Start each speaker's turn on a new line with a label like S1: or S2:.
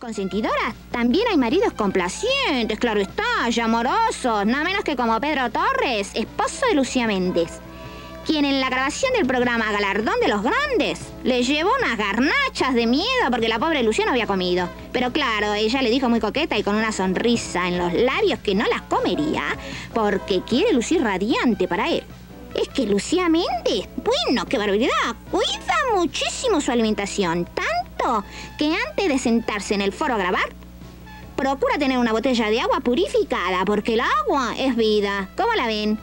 S1: consentidoras, también hay maridos complacientes, claro está, y amorosos, nada menos que como Pedro Torres, esposo de Lucía Méndez, quien en la grabación del programa Galardón de los Grandes le llevó unas garnachas de miedo porque la pobre Lucía no había comido. Pero claro, ella le dijo muy coqueta y con una sonrisa en los labios que no las comería porque quiere lucir radiante para él. Es que Lucía Méndez, bueno, qué barbaridad, cuida muchísimo su alimentación, que antes de sentarse en el foro a grabar, procura tener una botella de agua purificada, porque el agua es vida. ¿Cómo la ven?